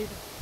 dude.